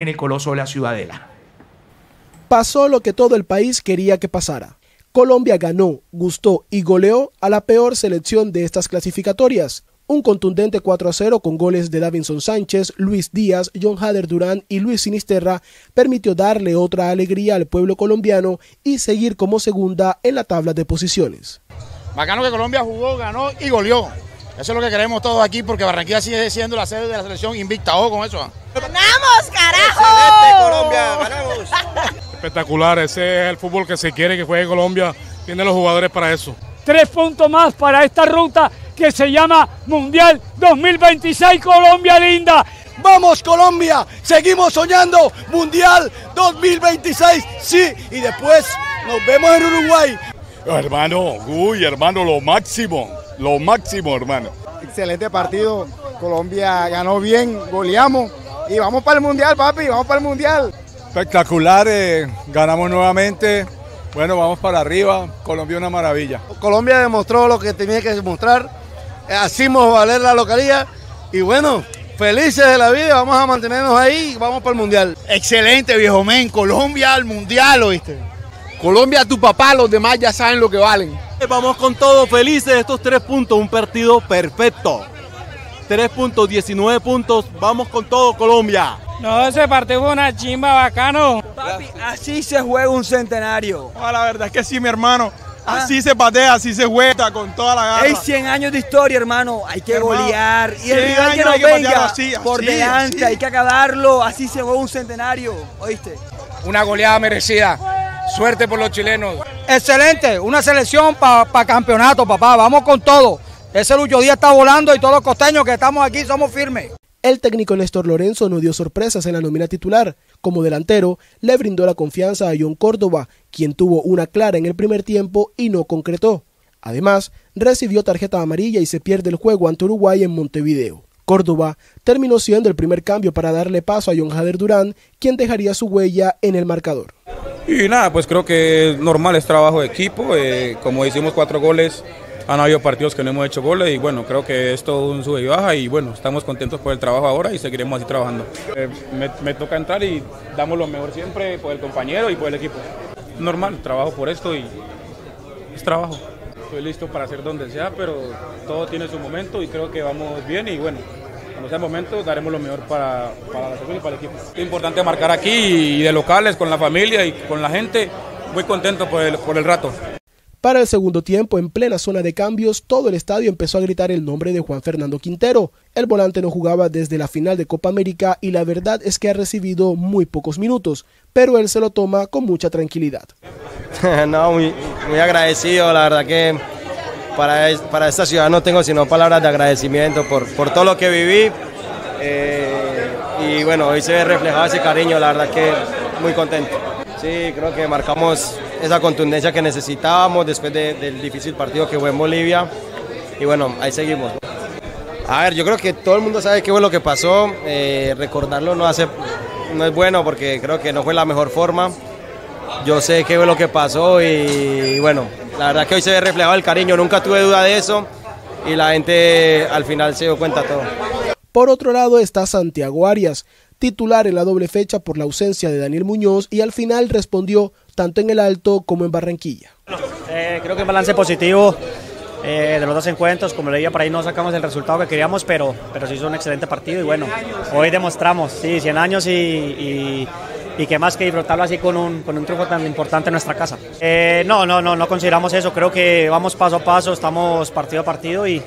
en el Coloso de la Ciudadela. Pasó lo que todo el país quería que pasara. Colombia ganó, gustó y goleó a la peor selección de estas clasificatorias. Un contundente 4 a 0 con goles de Davinson Sánchez, Luis Díaz, John Hader Durán y Luis Sinisterra permitió darle otra alegría al pueblo colombiano y seguir como segunda en la tabla de posiciones. Bacano que Colombia jugó, ganó y goleó. Eso es lo que queremos todos aquí porque Barranquilla sigue siendo la sede de la selección invicta. Ojo con eso. ¡Ganamos, carajo! Colombia! ¡Ganamos! Espectacular, ese es el fútbol que se quiere que juegue Colombia. Tiene los jugadores para eso. Tres puntos más para esta ruta que se llama Mundial 2026 Colombia Linda. Vamos Colombia, seguimos soñando Mundial 2026, sí, y después nos vemos en Uruguay. Hermano, uy, hermano, lo máximo, lo máximo, hermano. Excelente partido, Colombia ganó bien, goleamos y vamos para el Mundial, papi, vamos para el Mundial. Espectacular, eh, ganamos nuevamente, bueno, vamos para arriba, Colombia una maravilla. Colombia demostró lo que tenía que demostrar, hacimos valer la localidad y bueno, felices de la vida, vamos a mantenernos ahí y vamos para el Mundial. Excelente, viejo men, Colombia al Mundial, ¿oíste? Colombia, tu papá, los demás ya saben lo que valen. Vamos con todo, felices estos tres puntos, un partido perfecto. Tres puntos, 19 puntos, vamos con todo Colombia. No, ese partido fue una chimba bacano. Papi, así se juega un centenario. Ah, la verdad es que sí, mi hermano. Así se patea, así se juega con toda la garra. Hay 100 años de historia, hermano. Hay que Hermano, golear. Y 100 el rival que nos hay que venga patearlo así, por así, delante, así. hay que acabarlo. Así se juega un centenario. ¿Oíste? Una goleada merecida. Suerte por los chilenos. Excelente, una selección para campeonato, papá, vamos con todo. Ese Lucho Díaz está volando y todos los costeños que estamos aquí somos firmes. El técnico Néstor Lorenzo no dio sorpresas en la nómina titular. Como delantero, le brindó la confianza a John Córdoba, quien tuvo una clara en el primer tiempo y no concretó. Además, recibió tarjeta amarilla y se pierde el juego ante Uruguay en Montevideo. Córdoba terminó siendo el primer cambio para darle paso a John Hader Durán, quien dejaría su huella en el marcador. Y nada, pues creo que normal es trabajo de equipo. eh, como hicimos cuatro goles, han habido partidos que no hemos hecho goles y bueno, creo que es todo un sube y baja y bueno, estamos contentos por el trabajo ahora y seguiremos así trabajando. Eh, me, me toca entrar y damos lo mejor siempre por el compañero y por el equipo. Normal, trabajo por esto y es trabajo. Estoy listo para hacer donde sea, pero todo tiene su momento y creo que vamos bien y bueno, cuando sea el momento daremos lo mejor para, para la selección y para el equipo. Es importante marcar aquí y de locales, con la familia y con la gente. Muy contento por el, por el rato. Para el segundo tiempo, en plena zona de cambios, todo el estadio empezó a gritar el nombre de Juan Fernando Quintero. El volante no jugaba desde la final de Copa América y la verdad es que ha recibido muy pocos minutos, pero él se lo toma con mucha tranquilidad. no, muy, muy agradecido, la verdad que para, para esta ciudad no tengo sino palabras de agradecimiento por, por todo lo que viví. eh, y bueno, hoy se ve reflejado ese cariño, la verdad que muy contento. Sí, creo que marcamos esa contundencia que necesitábamos después de- del difícil partido que fue en Bolivia. Y bueno, ahí seguimos. A ver, yo creo que todo el mundo sabe qué fue lo que pasó. eh, recordarlo no, hace, no es bueno porque creo que no fue la mejor forma. Yo sé qué fue lo que pasó y bueno, la verdad que hoy se ve reflejado el cariño, nunca tuve duda de eso y la gente al final se dio cuenta de todo. Por otro lado está Santiago Arias, titular en la doble fecha por la ausencia de Daniel Muñoz y al final respondió tanto en el Alto como en Barranquilla. Eh, creo que un balance positivo eh, de los dos encuentros. Como le dije, por ahí no sacamos el resultado que queríamos, pero, pero se hizo un excelente partido y bueno, hoy demostramos, sí, 100 años y, y, y que más que disfrutarlo así con un, con un triunfo tan importante en nuestra casa. Eh, no, no, no, no consideramos eso. Creo que vamos paso a paso, estamos partido a partido y,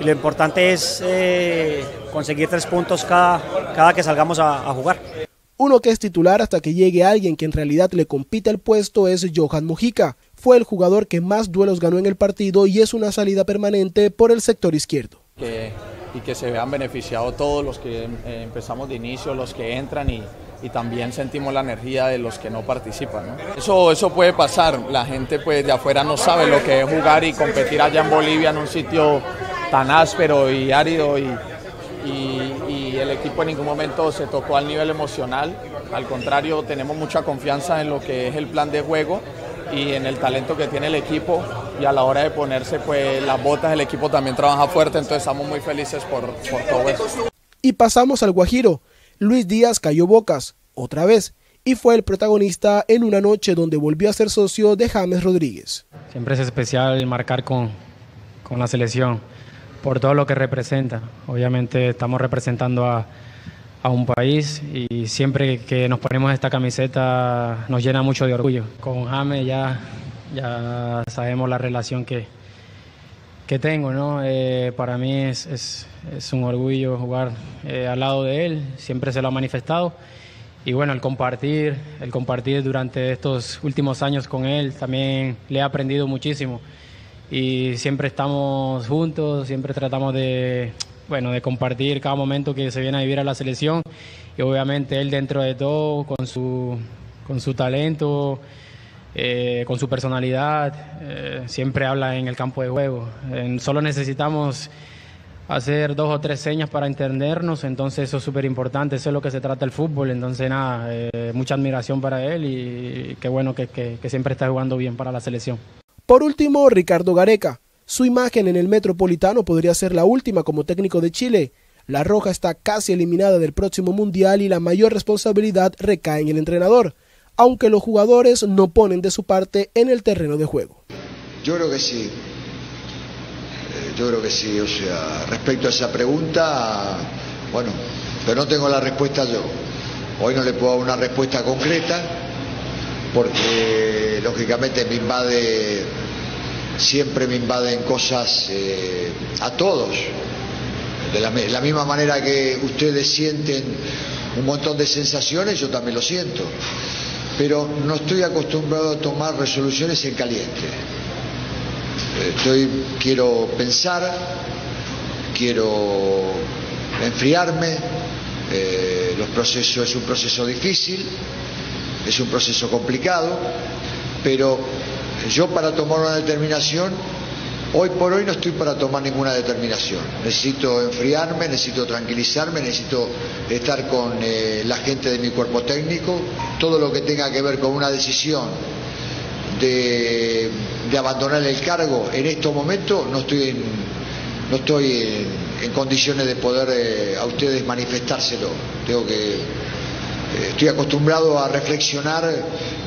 y lo importante es eh, conseguir tres puntos cada, cada que salgamos a, a jugar. Uno que es titular hasta que llegue alguien que en realidad le compite el puesto es Johan Mujica. Fue el jugador que más duelos ganó en el partido y es una salida permanente por el sector izquierdo. que, y que se vean beneficiados todos los que eh, empezamos de inicio, los que entran y, y también sentimos la energía de los que no participan. ¿no? Eso, eso puede pasar, la gente pues de afuera no sabe lo que es jugar y competir allá en Bolivia en un sitio tan áspero y árido y, y- y el equipo en ningún momento se tocó al nivel emocional, al contrario tenemos mucha confianza en lo que es el plan de juego y en el talento que tiene el equipo y a la hora de ponerse pues las botas el equipo también trabaja fuerte, entonces estamos muy felices por, por todo eso. Y pasamos al Guajiro. Luis Díaz cayó bocas. otra vez y fue el protagonista en una noche donde volvió a ser socio de James Rodríguez. Siempre es especial marcar con, con la selección por todo lo que representa. Obviamente estamos representando a, a un país y siempre que nos ponemos esta camiseta nos llena mucho de orgullo. Con James ya, ya sabemos la relación que, que tengo, ¿no? Eh, para mí es, es, es, un orgullo jugar eh, al lado de él, siempre se lo ha manifestado. Y bueno, el compartir, el compartir durante estos últimos años con él, también le he aprendido muchísimo. Y siempre estamos juntos, siempre tratamos de, bueno, de compartir cada momento que se viene a vivir a la selección. Y obviamente él dentro de todo, con su, con su talento, eh, con su personalidad, eh, siempre habla en el campo de juego. Eh, solo necesitamos hacer dos o tres señas para entendernos, entonces eso es súper importante, eso es lo que se trata el fútbol, entonces nada, mucha admiración para él y qué bueno que siempre está jugando bien para la selección. Por último, Ricardo Gareca. Su imagen en el Metropolitano podría ser la última como técnico de Chile. La Roja está casi eliminada del próximo Mundial y la mayor responsabilidad recae en el entrenador aunque los jugadores no ponen de su parte en el terreno de juego. Yo creo que sí. Yo creo que sí. O sea, respecto a esa pregunta, bueno, pero no tengo la respuesta yo. Hoy no le puedo dar una respuesta concreta porque lógicamente me invade, siempre me invaden cosas eh, a todos. De la, la misma manera que ustedes sienten un montón de sensaciones, yo también lo siento pero no estoy acostumbrado a tomar resoluciones en caliente. Estoy, quiero pensar, quiero enfriarme, eh, los procesos es un proceso difícil, es un proceso complicado, pero yo para tomar una determinación Hoy por hoy no estoy para tomar ninguna determinación. Necesito enfriarme, necesito tranquilizarme, necesito estar con eh, la gente de mi cuerpo técnico. Todo lo que tenga que ver con una decisión de, abandonar el cargo en estos momentos no estoy en, no estoy en, condiciones de poder eh, a ustedes manifestárselo. Tengo que eh, estoy acostumbrado a reflexionar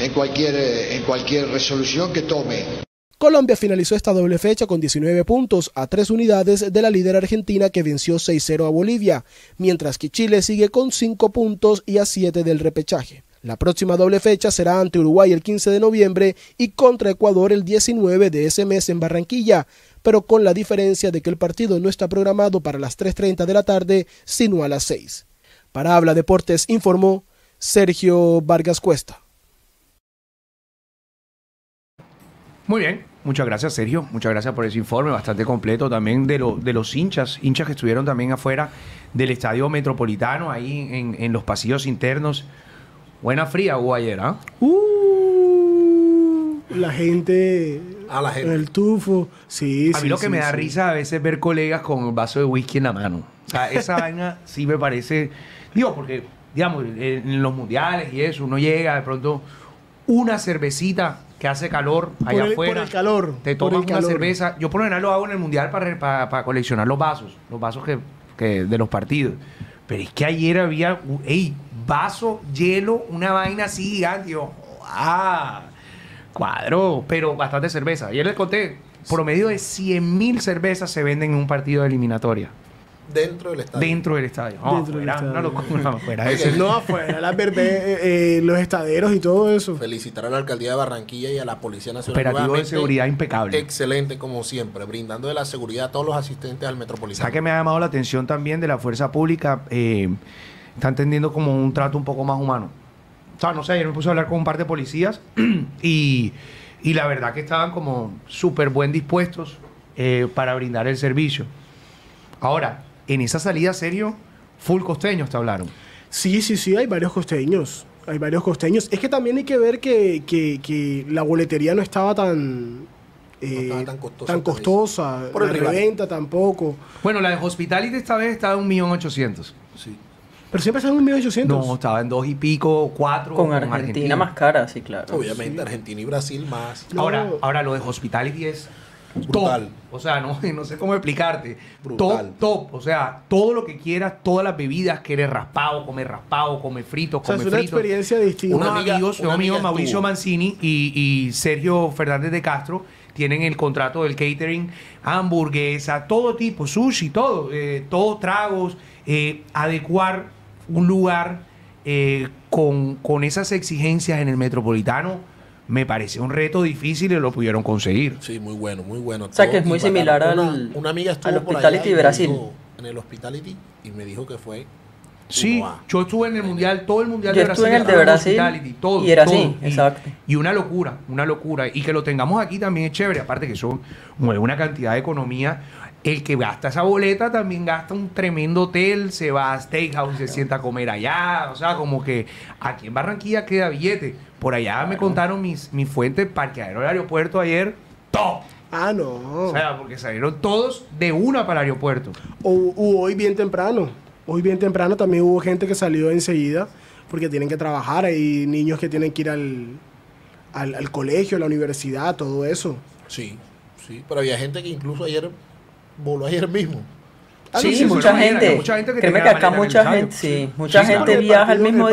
en cualquier, en cualquier resolución que tome. Colombia finalizó esta doble fecha con 19 puntos a 3 unidades de la líder argentina que venció 6-0 a Bolivia, mientras que Chile sigue con 5 puntos y a 7 del repechaje. La próxima doble fecha será ante Uruguay el 15 de noviembre y contra Ecuador el 19 de ese mes en Barranquilla, pero con la diferencia de que el partido no está programado para las 3.30 de la tarde, sino a las 6. Para Habla Deportes informó Sergio Vargas Cuesta. Muy bien, Muchas gracias, Sergio. Muchas gracias por ese informe bastante completo también de, lo, de los hinchas, hinchas que estuvieron también afuera del estadio metropolitano, ahí en, los pasillos internos. Buena fría hubo ayer, ¿ah? Uh, la gente. A la gente. El tufo. Sí, A mí lo que me da risa a veces ver colegas con un vaso de whisky en la mano. O sea, esa vaina sí me parece. Digo, porque, digamos, en los mundiales y eso, uno llega de pronto una cervecita que hace calor allá afuera. Por el calor. Te tomas una cerveza. Yo por lo general lo hago en el mundial para, para, coleccionar los vasos, los vasos que, de los partidos. Pero es que ayer había, ey, vaso, hielo, una vaina así gigante. ah, cuadro, pero bastante cerveza. Ayer les conté, promedio de 100 mil cervezas se venden en un partido de eliminatoria. Dentro del estadio. Dentro del estadio. Dentro del estadio. No, afuera, las eh, los estaderos y todo eso. Felicitar a la alcaldía de Barranquilla y a la Policía Nacional. Operativo de seguridad impecable. Excelente, como siempre, brindando de la seguridad a todos los asistentes al metropolitano. ¿Sabes que me ha llamado la atención también de la fuerza pública? Eh, están tendiendo como un trato un poco más humano. O sea, no sé, ayer me puse a hablar con un par de policías y, y la verdad que estaban como súper buen dispuestos eh, para brindar el servicio. Ahora, en esa salida serio, full costeños te hablaron. Sí, sí, sí, hay varios costeños. Hay varios costeños. Es que también hay que ver que, la boletería no estaba tan, eh, tan costosa. Por la reventa tampoco. Bueno, la de Hospitality esta vez estaba en 1.800.000. Sí. Pero siempre estaba en 1.800.000. No, estaba en dos y pico, cuatro. Con, Argentina, más cara, sí, claro. Obviamente, Argentina y Brasil más. Ahora, ahora lo de Hospitality es Top. O sea, no, no sé cómo explicarte. Brutal. Top, top. O sea, todo lo que quieras, todas las bebidas, quieres raspado, come raspado, come frito, O sea, come es una experiencia distinta. Unos Una amiga- amigos, un amigo Mauricio. Mancini y, y Sergio Fernández de Castro tienen el contrato del catering, hamburguesa, todo tipo, sushi, todo, eh, todo tragos, eh, adecuar un lugar eh, con, con esas exigencias en el metropolitano me parece un reto difícil y lo pudieron conseguir. Sí, muy bueno, muy bueno. O sea, que es muy similar Una- al- Una amiga estuvo al por Hospitality allá me Brasil. dijo- en el Hospitality y me dijo que fue Sí, yo estuve en el mundial, todo el mundial Yo de Brasil. estuve en el de Brasil Hospitality, todo, y era todo. así, exacto. Y una locura, una locura. Y que lo tengamos aquí también es chévere, aparte que son mueve una cantidad de economía. El que gasta esa boleta también gasta un tremendo hotel, se va a Steakhouse, se sienta a comer allá. O sea, como que aquí en Barranquilla queda billete. Por allá me contaron mis, mis fuentes, parqueadero del aeropuerto ayer, top. Ah, no. O sea, porque salieron todos de una para el aeropuerto. O, o hoy bien temprano. Hoy bien temprano también hubo gente que salió enseguida porque tienen que trabajar. Hay niños que tienen que ir al, al, al colegio, a la universidad, todo eso. Sí, sí, pero había gente que incluso ayer voló ayer mismo. Sí, mucha gente. Créeme que acá mucha gente, sí, mucha gente viaja el mismo día.